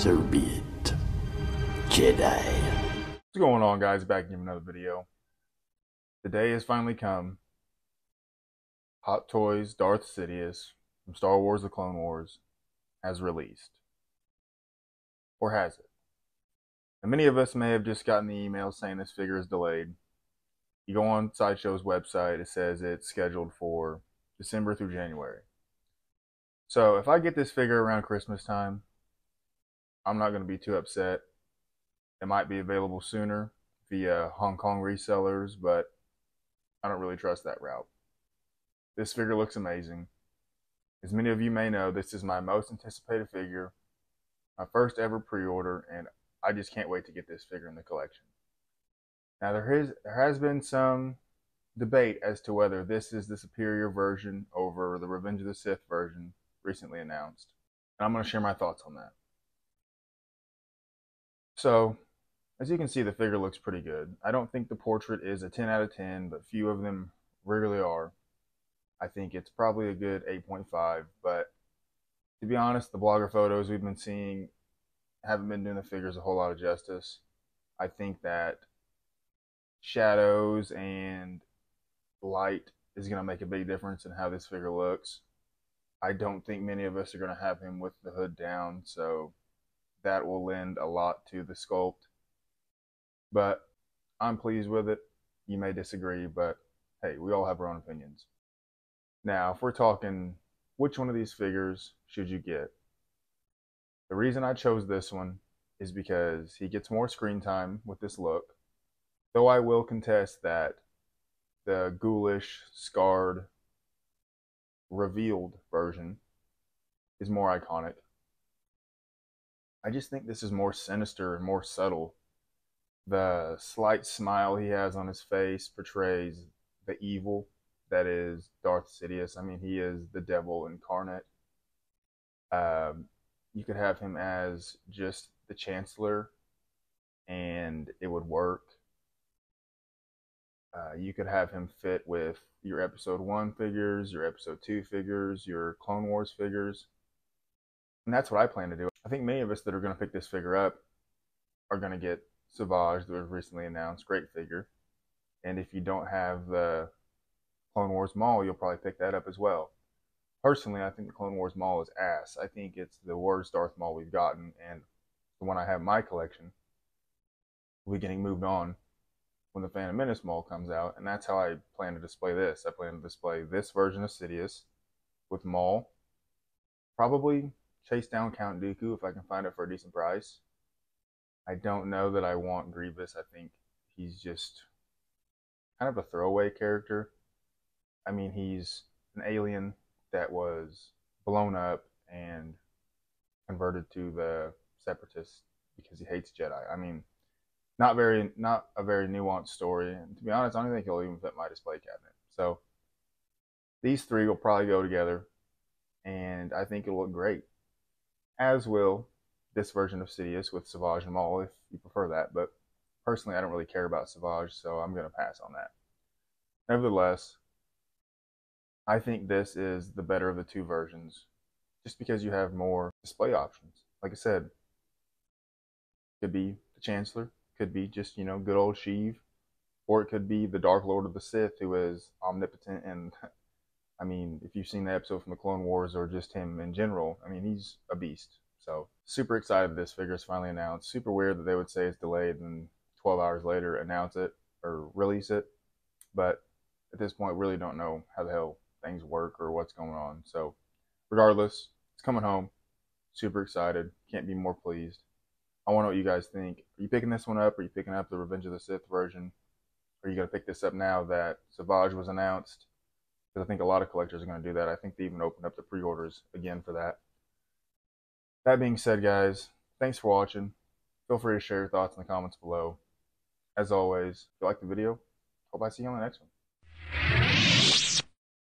So be it. Jedi. What's going on, guys? Back in another video. The day has finally come. Hot Toys Darth Sidious from Star Wars The Clone Wars has released. Or has it? And many of us may have just gotten the email saying this figure is delayed. You go on Sideshow's website, it says it's scheduled for December through January. So if I get this figure around Christmas time, I'm not going to be too upset. It might be available sooner via Hong Kong resellers, but I don't really trust that route. This figure looks amazing. As many of you may know, this is my most anticipated figure, my first ever pre-order, and I just can't wait to get this figure in the collection. Now there is there has been some debate as to whether this is the superior version over the Revenge of the Sith version recently announced. And I'm going to share my thoughts on that. So, as you can see, the figure looks pretty good. I don't think the portrait is a 10 out of 10, but few of them really are. I think it's probably a good 8.5, but to be honest, the blogger photos we've been seeing haven't been doing the figures a whole lot of justice. I think that shadows and light is going to make a big difference in how this figure looks. I don't think many of us are going to have him with the hood down, so that will lend a lot to the sculpt. But I'm pleased with it. You may disagree, but hey, we all have our own opinions. Now, if we're talking which one of these figures should you get? The reason I chose this one is because he gets more screen time with this look. Though I will contest that the ghoulish, scarred, revealed version is more iconic. I just think this is more sinister and more subtle. The slight smile he has on his face portrays the evil that is Darth Sidious. I mean, he is the devil incarnate. Um, you could have him as just the Chancellor, and it would work. Uh, you could have him fit with your Episode 1 figures, your Episode 2 figures, your Clone Wars figures. And that's what I plan to do. I think many of us that are going to pick this figure up are going to get Savage that was recently announced. Great figure. And if you don't have the Clone Wars Maul, you'll probably pick that up as well. Personally, I think the Clone Wars Maul is ass. I think it's the worst Darth Maul we've gotten, and the one I have in my collection will be getting moved on when the Phantom Menace Maul comes out, and that's how I plan to display this. I plan to display this version of Sidious with Maul, probably chase down Count Dooku if I can find it for a decent price. I don't know that I want Grievous. I think he's just kind of a throwaway character. I mean, he's an alien that was blown up and converted to the Separatists because he hates Jedi. I mean, not very, not a very nuanced story. And to be honest, I don't think he'll even fit my display cabinet. So these three will probably go together, and I think it'll look great as will this version of Sidious with Savage and Maul if you prefer that. But personally, I don't really care about Savage, so I'm going to pass on that. Nevertheless, I think this is the better of the two versions just because you have more display options. Like I said, could be the Chancellor, could be just, you know, good old Sheev, or it could be the Dark Lord of the Sith who is omnipotent and I mean, if you've seen the episode from the Clone Wars or just him in general, I mean, he's a beast. So super excited this figure is finally announced. Super weird that they would say it's delayed and 12 hours later announce it or release it. But at this point, really don't know how the hell things work or what's going on. So regardless, it's coming home. Super excited. Can't be more pleased. I want to know what you guys think. Are you picking this one up? Are you picking up the Revenge of the Sith version? Are you going to pick this up now that Savage was announced? Because I think a lot of collectors are going to do that. I think they even opened up the pre-orders again for that. That being said, guys, thanks for watching. Feel free to share your thoughts in the comments below. As always, if you like the video, hope I see you on the next one.